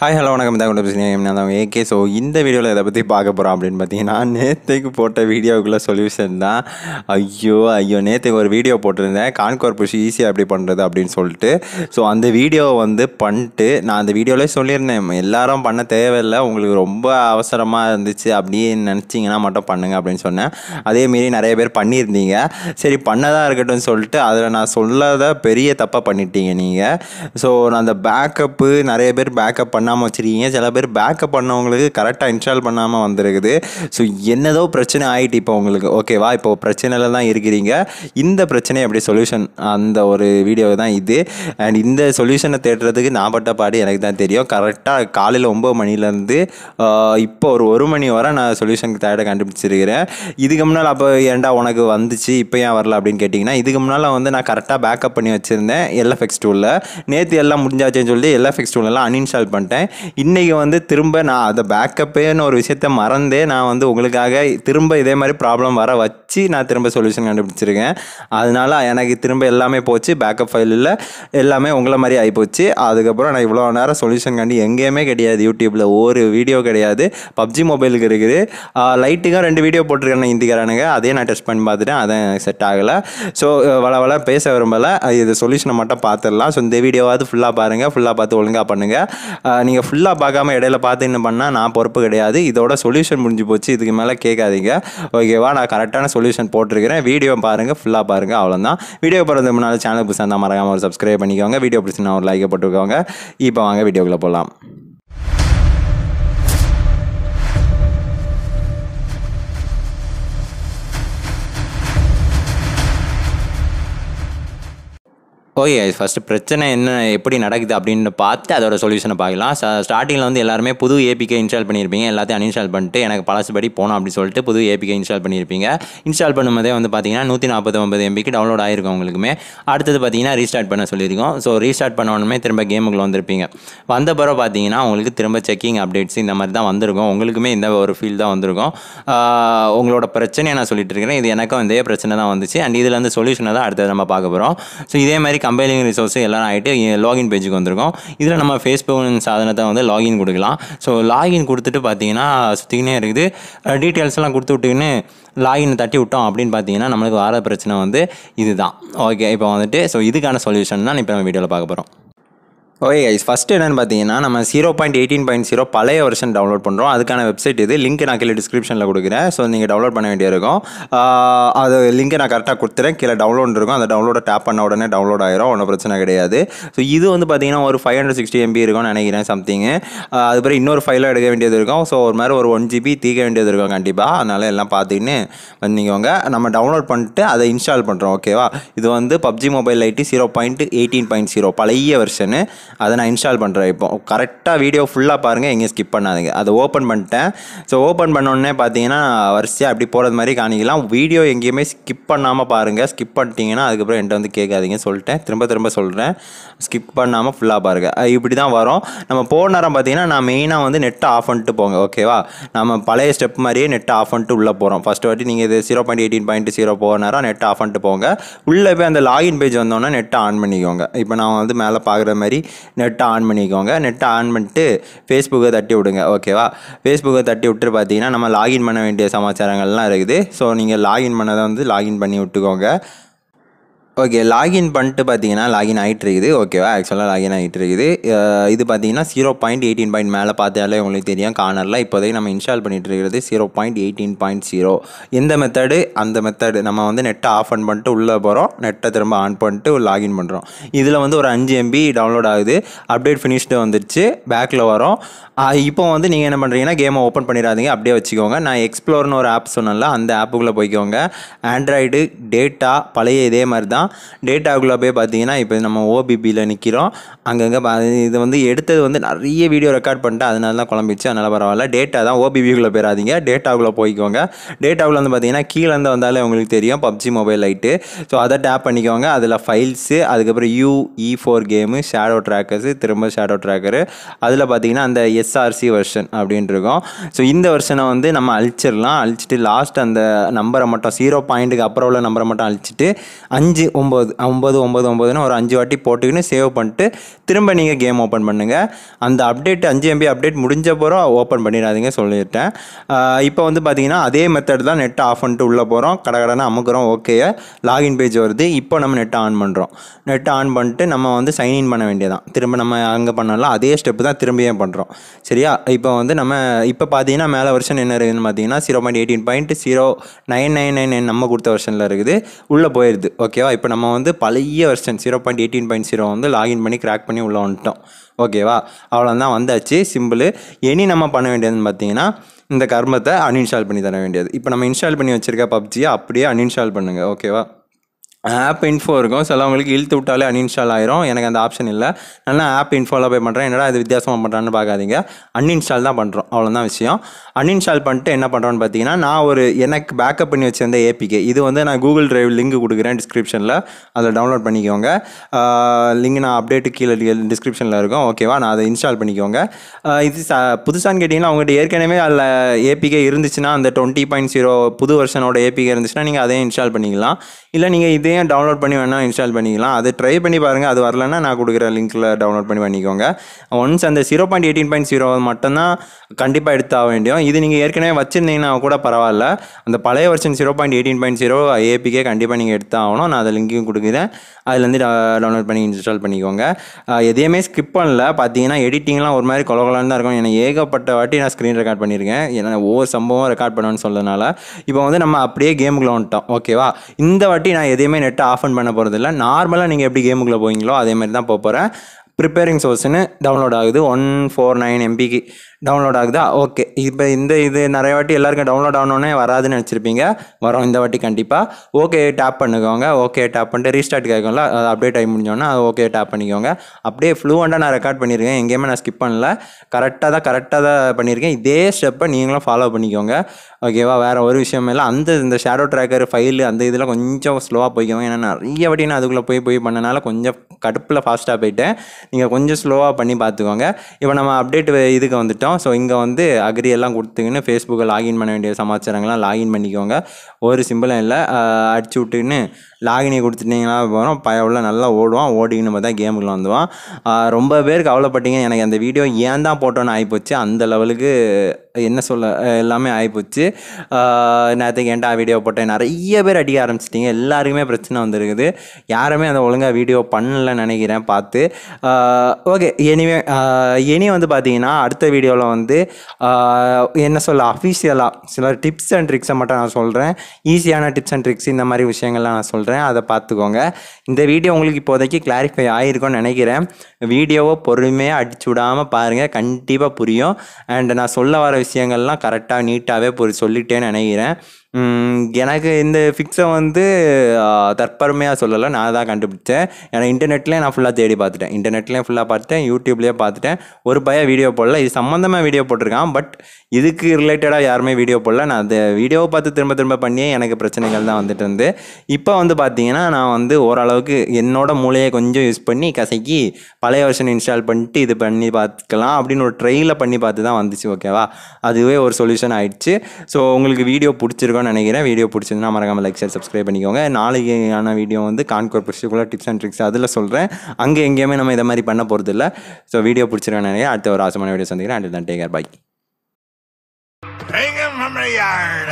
Hi hello வணக்கம். தான் கொண்டு பேசுகிறேன் நான் தான் ஏகே ஸோ இந்த வீடியோவில் இதை பற்றி பார்க்க போகிறோம் அப்படின்னு பார்த்தீங்கன்னா நேற்றுக்கு போட்ட வீடியோவுக்குள்ளே சொல்யூஷன் தான். ஐயோ ஐயோ நேற்றுக்கு ஒரு வீடியோ போட்டிருந்தேன். கான்கோர் புஷ் ஈஸியாக எப்படி பண்ணுறது அப்படின்னு சொல்லிட்டு. ஸோ அந்த வீடியோவை வந்து பண்ணிட்டு நான் அந்த வீடியோவிலே சொல்லியிருந்தேன். எல்லாரும் பண்ண தேவையில்லை. உங்களுக்கு ரொம்ப அவசரமாக இருந்துச்சு. அப்படின்னு நினச்சிங்கன்னா மட்டும் பண்ணுங்க அப்படின்னு சொன்னேன். அதேமாரி நிறைய பேர் பண்ணியிருந்தீங்க. சரி பண்ணதாக இருக்கட்டும்னு சொல்லிட்டு அதில் நான் சொல்லாத பெரிய தப்பாக பண்ணிட்டீங்க நீங்கள் ஸோ நான் அந்த பேக்கப்பு நிறைய பேர் பேக்கப் பண்ணாமல் வச்சுருக்கீங்க. சில பேர் பேக்கப் பண்ணவங்களுக்கு கரெக்டாக இன்ஸ்டால் பண்ணாமல் வந்திருக்குது. ஸோ என்னதோ பிரச்சனை ஆகிட்டு இப்போ உங்களுக்கு. ஓகேவா இப்போ பிரச்சனையில் தான் இருக்கிறீங்க. இந்த பிரச்சனை எப்படி சொல்யூஷன் அந்த ஒரு வீடியோ தான் இது. அண்ட் இந்த சொல்யூஷனை தேடுறதுக்கு நான் பட்ட பாடு எனக்கு தான் தெரியும். கரெக்டாக காலையில் ஒம்பது மணிலேருந்து இப்போ ஒரு ஒரு மணி வரை நான் சொல்யூஷனுக்கு தேட கண்டுபிடிச்சிருக்கிறேன். இதுக்கு முன்னால் அப்போ ஏன்டா உனக்கு வந்துச்சு இப்போ ஏன் வரல அப்படின்னு கேட்டிங்கன்னா இதுக்கு முன்னால் வந்து நான் கரெக்டாக பேக்கப் பண்ணி வச்சுருந்தேன். எல்எஃப்எக்ஸ் டூலில் நேற்று எல்லாம் முடிஞ்சாச்சுன்னு சொல்லி எல்எஃப்எக்ஸ் டூலெல்லாம் அன்இன்ஸ்டால் பண்ணிட்டேன். இன்றைக்கி வந்து திரும்ப நான் அதை பேக்கப்பேன்னு ஒரு விஷயத்த மறந்தே நான் வந்து உங்களுக்காக திரும்ப இதே மாதிரி ப்ராப்ளம் வர வச்சு நான் திரும்ப சொல்யூஷன் கண்டுபிடிச்சிருக்கேன். அதனால எனக்கு திரும்ப எல்லாமே போச்சு பேக்கப் ஃபைலில் எல்லாமே உங்களை மாதிரி ஆகிப்போச்சு அதுக்கப்புறம் நான் இவ்வளோ நேரம் சொல்யூஷன் கண்டி எங்கேயுமே கிடையாது. யூடியூப்பில் ஒரு வீடியோ கிடையாது. பப்ஜி மொபைலுக்கு இருக்குது. லைட்டுக்காக ரெண்டு வீடியோ போட்டிருக்கேன் இந்திக்காரனுங்க. அதையும் நான் டெஸ்ட் பண்ணி பார்த்துட்டேன். அதை செட் ஆகலை. ஸோ வள வள பேச விரும்பலை. இது சொல்யூஷனை மட்டும் பார்த்துடலாம். ஸோ இந்த வீடியோவாவது ஃபுல்லாக பாருங்கள் ஃபுல்லாக பார்த்து ஒழுங்காக பண்ணுங்கள் நீங்கள் ஃபுல்லாக பார்க்காம இடையில பார்த்து என்ன பண்ணால் நான் பொறுப்பு கிடையாது. இதோட சொல்யூஷன் முடிஞ்சு போச்சு. இதுக்கு மேலே கேட்காதீங்க. ஓகேவா நான் கரெக்டான சொல்யூஷன் போட்டிருக்கிறேன். வீடியோ பாருங்கள் ஃபுல்லாக பாருங்கள் அவ்வளோதான் வீடியோ பிறந்த முன்னால் சேனல் புதுசாக இருந்தால் மறக்காமல் ஒரு சப்ஸ்கிரைப் பண்ணிக்கோங்க. வீடியோ பிடிச்சினா ஒரு லைக்கை போட்டுக்கோங்க. இப்போ வாங்க வீடியோக்குள்ளே போகலாம் Oh, ஓகே ஃபஸ்ட்டு பிரச்சனை என்ன எப்படி நடக்குது அப்படின்னு பார்த்து அதோட சொல்யூஷனை பார்க்கலாம். ஸ்டார்டிங்கில் வந்து எல்லாருமே புது ஏபிகே இன்ஸ்டால் பண்ணியிருப்பீங்க எல்லாத்தையும் அன்இன்ஸ்டால் பண்ணிட்டு எனக்கு பழசுபடி போனோம் அப்படின்னு சொல்லிட்டு புது ஏபிகே இன்ஸ்டால் பண்ணியிருப்பீங்க இன்ஸ்டால் பண்ணும்போதே வந்து பார்த்தீங்கன்னா நூற்றி நாற்பத்தி ஒன்பது எம்பிக்கு டவுன்லோட் ஆயிருக்கும் உங்களுக்குமே. அடுத்தது பார்த்தீங்கன்னா ரீஸ்டார்ட் பண்ண சொல்லியிருக்கோம். ஸோ ரீஸ்டார்ட் பண்ண திரும்ப கேமுக்குள்ள வந்திருப்பீங்க. வந்த பிறகு பார்த்தீங்கன்னா உங்களுக்கு திரும்ப செக்கிங் அப்டேட்ஸ் இந்த மாதிரி தான் வந்திருக்கும். உங்களுக்குமே இந்த ஒரு ஃபீல் தான் வந்திருக்கும். உங்களோட பிரச்சனையை நான் சொல்லிட்டு இருக்கிறேன். இது எனக்கும் இதே பிரச்சனை தான் வந்துச்சு. அண்ட் இதில் வந்து சொல்யூஷனை தான் அடுத்தது நம்ம பார்க்க போகிறோம் ஸோ இதே மாதிரி கம்பைலிங் ரிசோர்ஸ் எல்லாம் ஆகிட்டு லாகின் பேஜுக்கு வந்திருக்கோம். இதில் நம்ம ஃபேஸ்புக் சாதனத்தை வந்து லாகின் கொடுக்கலாம். ஸோ லாகின் கொடுத்துட்டு பார்த்தீங்கன்னா சுற்றிக்கினே இருக்குது. டீட்டெயில்ஸ்லாம் கொடுத்து விட்டுக்கின்னு லாகின் தட்டி விட்டோம் அப்படின்னு பார்த்தீங்கன்னா நம்மளுக்கு வர பிரச்சனை வந்து இதுதான். ஓகே இப்போ வந்துட்டு ஸோ இதுக்கான சொல்யூஷன் தான் இப்போ நம்ம வீடியோவில் பார்க்க போகிறோம் ஓகே கைஸ் ஃபஸ்ட்டு என்னென்னு பார்த்தீங்கன்னா நம்ம zero point eighteen point zero பழைய வருஷன் டவுன்லோட் பண்ணுறோம் அதுக்கான வெப்சைட் இது. லிங்க் நான் கீழே டிஸ்கிரிப்ஷனில் கொடுக்குறேன். ஸோ நீங்கள் டவுன்லோட் பண்ண வேண்டியிருக்கும் அது லிங்கை நான் கரெக்டாக கொடுத்துறேன். கீழே டவுன்லோட் இருக்கும். அந்த டவுன்லோட டேப் பண்ண உடனே டவுன்லோட் ஆயிரும். ஒன்றும் பிரச்சனை கிடையாது. ஸோ இது வந்து பார்த்தீங்கன்னா ஒரு ஃபைவ் ஹண்ட்ரட் சிக்ஸ்டி எம்பி இருக்கும்னு நினைக்கிறேன் சம்திங்கு அதுக்கப்புறம் இன்னொரு ஃபைலாக எடுக்க வேண்டியது இருக்கும். ஸோ ஒரு மாதிரி ஒரு ஒன் ஜிபி தீக்க வேண்டியது இருக்கும் கண்டிப்பாக அதனால் எல்லாம் பார்த்துக்கின்னு வந்தீங்கவங்க நம்ம டவுன்லோட் பண்ணிட்டு அதை இன்ஸ்டால் பண்ணுறோம் ஓகேவா இது வந்து PUBG mobile ID zero point eighteen point zero பழைய வெர்ஷனு அதை நான் இன்ஸ்டால் பண்ணுறேன் இப்போ கரெக்டாக வீடியோ ஃபுல்லாக பாருங்கள் எங்கேயும் ஸ்கிப் பண்ணாதுங்க. அதை ஓப்பன் பண்ணிட்டேன். ஸோ ஓப்பன் பண்ணோடனே பார்த்தீங்கன்னா வரிசையாக அப்படி போகிறது மாதிரி காணிக்கலாம். வீடியோ எங்கேயுமே ஸ்கிப் பண்ணாமல் பாருங்கள் ஸ்கிப் பண்ணிட்டீங்கன்னா அதுக்கப்புறம் என்கிட்ட வந்து கேட்காதீங்க சொல்லிட்டேன். திரும்ப திரும்ப சொல்கிறேன் ஸ்கிப் பண்ணாமல் ஃபுல்லாக பாருங்கள் இப்படி தான் வரும். நம்ம போன நேரம் பார்த்தீங்கன்னா நான் மெயினாக வந்து நெட்டை ஆஃப் பண்ணிட்டு போங்க ஓகேவா நம்ம பழைய ஸ்டெப் மாதிரியே நெட்டை ஆஃப் பண்ணிட்டு உள்ளே போகிறோம் ஃபஸ்ட் வாட்டி நீங்கள் இது zero point eighteen point zero போகிற நேரம் நெட்டை ஆஃப் பண்ணிட்டு போங்க. உள்ளே போய் அந்த லாகின் பேஜ் வந்தோன்னே நெட்டை ஆன் பண்ணிக்கோங்க. இப்போ நான் வந்து மேலே பார்க்குற மாதிரி நெட்டை ஆன் பண்ணிக்கோங்க. நெட்டை ஆன் பண்ணிட்டு ஃபேஸ்புக்கை தட்டி விடுங்க. ஓகேவா ஃபேஸ்புக்கை தட்டி விட்டு பார்த்தீங்கன்னா நம்ம லாகின் பண்ண வேண்டிய சமாச்சாரங்கள்லாம் இருக்குது. ஸோ நீங்கள் லாகின் பண்ணதை வந்து லாகின் பண்ணி விட்டுக்கோங்க. ஓகே லாகின் பண்ணிட்டு பார்த்தீங்கன்னா லாகின் ஆகிட்டு இருக்குது ஓகேவா ஆக்சுவலாக லாகின் ஆகிட்டு இருக்குது இது பார்த்தீங்கன்னா ஜீரோ பாயிண்ட் எயிட்டீன் பாயிண்ட் மேலே பார்த்தாலே உங்களுக்கு தெரியும். கார்னரில் இப்போதைக்கு நம்ம இன்ஸ்டால் பண்ணிட்டு இருக்கிறது zero point eighteen point zero எந்த மெத்தடு அந்த மெத்தடு நம்ம வந்து நெட்டை ஆஃப் ஆன் பண்ணிட்டு உள்ளே போகிறோம் நெட்டை திரும்ப ஆன் பண்ணிட்டு லாகின் பண்ணுறோம் இதில் வந்து ஒரு அஞ்சு எம்பி டவுன்லோட் ஆகுது. அப்டேட் ஃபினிஷ்டு வந்துடுச்சு பேக்கில் வரும். இப்போ வந்து நீங்கள் என்ன பண்ணுறீங்கன்னா கேமை ஓப்பன் பண்ணிடாதீங்க. அப்படியே வச்சுக்கோங்க. நான் எக்ஸ்ப்ளோர்னு ஒரு ஆப் சொன்னேன்ல அந்த ஆப்புக்குள்ளே போய்க்கோங்க. ஆண்ட்ராய்டு டேட்டா பழைய இதே மாதிரி தான். டேட்டாக்குள்ளே போய் பார்த்தீங்கன்னா இப்போ நம்ம ஓபிபியில் நிற்கிறோம் அங்கங்கே பா- இது வந்து எடுத்தது வந்து நிறைய வீடியோ ரெக்கார்ட் பண்ணிட்டு அதனால தான் குழம்பிச்சு அதனால் பரவாயில்ல. டேட்டா தான் ஓபிபிக்குள்ளே போயிடாதீங்க டேட்டாக்குள்ளே போய்க்கோங்க. டேட்டாக்குள்ளே வந்து பார்த்தீங்கன்னா கீழேருந்து வந்தாலே உங்களுக்கு தெரியும். பப்ஜி மொபைல் லைட்டு ஸோ அதை டேப் பண்ணிக்கோங்க. அதில் ஃபைல்ஸு அதுக்கப்புறம் UE four game shadow trackers திரும்ப ஷேடோ ட்ராக்கரு அதில் பார்த்தீங்கன்னா அந்த எஸ்ஆர்சி வெர்ஷன் அப்படின்ட்டு இருக்கும். ஸோ இந்த வெர்ஷனை வந்து நம்ம அழிச்சிடலாம். அழிச்சிட்டு லாஸ்ட் அந்த நம்பரை மட்டும் ஜீரோ பாயிண்ட்டுக்கு அப்புறம் உள்ள நம்பரை மட்டும் அழிச்சிட்டு அஞ்சு ஒம்பது ஒம்பது ஒம்பது ஒம்பதுன்னு ஒரு அஞ்சு வாட்டி போட்டுக்கின்னு சேவ் பண்ணிட்டு திரும்ப நீங்கள் கேம் ஓப்பன் பண்ணுங்கள் அந்த அப்டேட் அஞ்சு எம்பி அப்டேட் முடிஞ்ச போகிறோம் ஓப்பன் பண்ணிடாதீங்க சொல்லிட்டேன். இப்போ வந்து பார்த்தீங்கன்னா அதே மெத்தட் தான் நெட்டை ஆஃப் பண்ணிட்டு உள்ளே போகிறோம் கடை கடனை அமுக்குறோம் ஓகே லாகின் பேஜ் வருது. இப்போ நம்ம நெட்டை ஆன் பண்ணுறோம் நெட்டை ஆன் பண்ணிட்டு நம்ம வந்து சைன்இன் பண்ண வேண்டியதான் திரும்ப நம்ம அங்கே பண்ணலாம் அதே ஸ்டெப்பு தான் திரும்பியும் பண்ணுறோம் சரியா? இப்போ வந்து நம்ம இப்போ பார்த்தீங்கன்னா மேலே வருஷன் என்ன இருக்குதுன்னு பார்த்தீங்கன்னா zero point eighteen point zero nine nine nine nine நம்ம கொடுத்த வருஷனில் இருக்குது. உள்ளே போயிடுது ஓகேவா இப்போ இப்போ நம்ம வந்து பழைய version zero point eighteen point zero வந்து லாகின் பண்ணி கிராக் பண்ணி உள்ளே வந்துட்டோம். ஓகேவா அவ்வளோதான் வந்தாச்சு. சிம்பிள் இனி நம்ம பண்ண வேண்டியதுன்னு பார்த்தீங்கன்னா இந்த கர்மத்தை அன்இன்ஸ்டால் பண்ணி தர வேண்டியது. இப்போ நம்ம இன்ஸ்டால் பண்ணி வச்சுருக்க பப்ஜியை அப்படியே அன்இன்ஸ்டால் பண்ணுங்கள் ஓகேவா ஆப் இன்ஃபோ இருக்கும். சிலவங்களுக்கு இழுத்து விட்டாலே அன்இன்ஸ்டால் ஆயிரும். எனக்கு அந்த ஆப்ஷன் இல்லை. நல்லா ஆப் இன்ஃபோவில் போய் பண்ணுறேன் என்னடா இது வித்தியாசமாக பண்ணுறான்னு பார்க்காதீங்க. அன்இன்ஸ்டால் தான் பண்ணுறோம் அவ்வளோதான் விஷயம். அன்இன்ஸ்டால் பண்ணிட்டு என்ன பண்ணுறோன்னு பார்த்தீங்கன்னா நான் ஒரு எனக்கு பேக்கப் பண்ணி வச்சிருந்த ஏபிகே இது வந்து நான் கூகுள் டிரைவ் லிங்க் கொடுக்குறேன் டிஸ்கிரிப்ஷனில் அதில் டவுன்லோட் பண்ணிக்கோங்க. லிங்க் நான் அப்டேட்டு கீழே டிஸ்கிரிப்ஷனில் இருக்கும். ஓகேவா நான் அதை இன்ஸ்டால் பண்ணிக்கோங்க. இது புதுசான்னு கேட்டிங்கன்னா அவங்ககிட்ட ஏற்கனவே அதில் ஏபிகே இருந்துச்சுன்னா அந்த டுவெண்ட்டி பாயிண்ட் ஜீரோ புது வருஷனோட ஏபிகே இருந்துச்சுன்னா நீங்கள் அதையும் இன்ஸ்டால் பண்ணிக்கலாம். இல்லை நீங்கள் ஃப்ரீயாக டவுன்லோட் பண்ணி வேணால் இன்ஸ்டால் பண்ணிக்கலாம். அது ட்ரை பண்ணி பாருங்கள் அது வரலன்னா நான் கொடுக்குற லிங்க்கில் டவுன்லோட் பண்ணி பண்ணிக்கோங்க ஒன்ஸ் அந்த zero point eighteen point zero மட்டும்தான் கண்டிப்பாக எடுத்தாக வேண்டியும். இது நீங்கள் ஏற்கனவே வச்சுருந்தீங்கன்னா கூட பரவாயில்ல. அந்த பழைய version zero point eighteen point zero APK கண்டிப்பாக நீங்கள் எடுத்தாகணும் நான் அதை லிங்க்கையும் கொடுக்குறேன். அதுலேருந்து டவுன்லோட் பண்ணி இன்ஸ்டால் பண்ணிக்கோங்க. எதையுமே ஸ்கிப் பண்ணல. பார்த்தீங்கன்னா எடிட்டிங்லாம் ஒரு மாதிரி கொலகலான்னு தான் இருக்கும். ஏன்னா ஏகப்பட்ட வாட்டி நான் ஸ்க்ரீன் ரெக்கார்ட் பண்ணியிருக்கேன். ஏன்னா ஒவ்வொரு சம்பவம் ரெக்கார்ட் பண்ணணும்னு சொன்னதுனால. இப்போ வந்து நம்ம அப்படியே கேமுக்குள்ள வந்துட்டோம். ஓகேவா இந்த வாட்டி நான் எதையுமே நெட்டை ஆஃப் அண்ட் பண்ண போகிறதில்ல நார்மலாக நீங்கள் எப்படி கேமுக்குள்ளே போவீங்களோ அதே மாதிரி தான் போக போகிறேன் ப்ரிப்பேரிங் சோர்ஸ்னு டவுன்லோட் ஆகுது. ஒன் ஃபோர் நைன் எம்பிக்கு டவுன்லோட் ஆகுதா? ஓகே இப்போ இந்த இது நிறைய வாட்டி எல்லாருக்கும் டவுன்லோட் ஆகணுன்னே வராதுன்னு நினச்சிருப்பீங்க. வரும் இந்த வாட்டி கண்டிப்பாக ஓகே டேப் பண்ணுக்கோங்க. ஓகே டேப் பண்ணிட்டு ரீஸ்டார்ட் கேட்கும்ல? அது அப்டேட் ஆகி முடிஞ்சோன்னா அது ஓகே டேப் பண்ணிக்கோங்க. அப்படியே ஃப்ளூவெண்ட்டாக நான் ரெக்கார்ட் பண்ணியிருக்கேன். எங்கேயுமே நான் ஸ்கிப் பண்ணல. கரெக்டாக தான் கரெக்டாக தான் பண்ணியிருக்கேன். இதே ஸ்டெப்பை நீங்களும் ஃபாலோ பண்ணிக்கோங்க. ஓகேவா வேறு ஒரு விஷயம் இல்லை. அந்த இந்த ஷேடோ ட்ராக்கர் ஃபைல் அந்த இதில் கொஞ்சம் ஸ்லோவாக போய்க்கோங்க. ஏன்னா நிறைய வாட்டி நான் அதுக்குள்ளே போய் போய் பண்ணனால கொஞ்சம் கடுப்பில் ஃபாஸ்ட்டாக போயிட்டேன். நீங்கள் கொஞ்சம் ஸ்லோவாக பண்ணி பார்த்துக்கோங்க இப்போ நம்ம அப்டேட் இதுக்கு வந்துட்டோம். ஸோ இங்கே வந்து அக்ரி எல்லாம் கொடுத்துக்கின்னு ஃபேஸ்புக்கை லாகின் பண்ண வேண்டிய சமாச்சாரங்கள்லாம் லாகின் பண்ணிக்கோங்க. ஒரு சிம்பிளும் இல்லை. அடிச்சு விட்டுக்கின்னு லாகினி கொடுத்துட்டிங்கன்னா போகிறோம் பயவுள்ள நல்லா ஓடுவான். ஓடிக்கின்னு பார்த்தா கேமுக்குள்ள வந்துவான் ரொம்ப பேருக்கு கவலைப்பட்டீங்க. எனக்கு அந்த வீடியோ ஏன் தான் போட்டோன்னு ஆகிப்போச்சு அந்த லெவலுக்கு என்ன சொல்ல எல்லாமே ஆகிப்போச்சு நேற்றுக்கு ஏன்டா வீடியோ போட்டேன்? நிறைய பேர் அடிக்க ஆரம்பிச்சிட்டிங்க. எல்லாருக்குமே பிரச்சனை வந்திருக்குது. யாருமே அந்த ஒழுங்காக வீடியோ பண்ணலன்னு நினைக்கிறேன். பார்த்து. ஓகே எனிவே இனி வந்து பார்த்தீங்கன்னா அடுத்த வீடியோவில் வந்து என்ன சொல்ல அஃபிஷியலாக சில டிப்ஸ் அண்ட் ட்ரிக்ஸை மட்டும் நான் சொல்கிறேன் ஈஸியான டிப்ஸ் அண்ட் ட்ரிக்ஸ் இந்த மாதிரி விஷயங்கள்லாம் நான் சொல்கிறேன் அதை பார்த்துக்கோங்க. இந்த வீடியோ உங்களுக்கு இப்போதைக்கு கிளாரிஃபை ஆகிருக்கும்னு நினைக்கிறேன். வீடியோவை பொறுமையாக அடிச்சு விடாமல் பாருங்கள் கண்டிப்பாக புரியும். அண்ட் நான் சொல்ல வர விஷயங்கள்லாம் கரெக்டாக நீட்டாகவே புரி சொல்லிட்டேன்னு நினைக்கிறேன். எனக்கு இந்த ஃபிக்ஸை வந்து தற்பெருமையாக சொல்லலை. நான் தான் கண்டுபிடிச்சேன். ஏன்னா இன்டர்நெட்லேயே நான் ஃபுல்லாக தேடி பார்த்துட்டேன். இன்டர்நெட்லேயும் ஃபுல்லாக பார்த்துட்டேன். யூடியூப்லேயே பார்த்துட்டேன். ஒரு பையன் வீடியோ போடல. இது சம்மந்தமாக வீடியோ போட்டிருக்கான். பட் இதுக்கு ரிலேட்டடாக யாருமே வீடியோ போடல. நான் அந்த வீடியோவை பார்த்து திரும்ப திரும்ப பண்ணியே எனக்கு பிரச்சனைகள் தான் வந்துட்டு இருந்து. இப்போ வந்து பார்த்தீங்கன்னா நான் வந்து ஓரளவுக்கு என்னோட மூளையை கொஞ்சம் யூஸ் பண்ணி கசக்கி பழைய வருஷன் இன்ஸ்டால் பண்ணிட்டு இது பண்ணி பார்த்துக்கலாம் அப்படின்னு ஒரு ட்ரெயினில் பண்ணி பார்த்து தான் வந்துச்சு ஓகேவா அதுவே ஒரு சொல்யூஷன் ஆயிடுச்சு. ஸோ உங்களுக்கு வீடியோ பிடிச்சிருக்கோன்னு நினைக்கிறேன். வீடியோ பிடிச்சிருந்தா மறக்காமல் லைக் ஷேர் சப்ஸ்கிரைப் பண்ணிக்கோங்க. நாளைக்கான வீடியோ வந்து கான்கோர் பிடிச்சிக்குள்ள டிப்ஸ் அண்ட் ட்ரிக்ஸ் அதில் சொல்கிறேன் அங்கே எங்கேயுமே நம்ம இதை மாதிரி பண்ண போகிறது இல்லை ஸோ வீடியோ பிடிச்சிருக்கேன்னு நினைக்கிறேன். அடுத்த ஒரு ஆசமான வீடியோ சந்திக்கிறேன். அண்ட் தான் டேக் பாய் Hang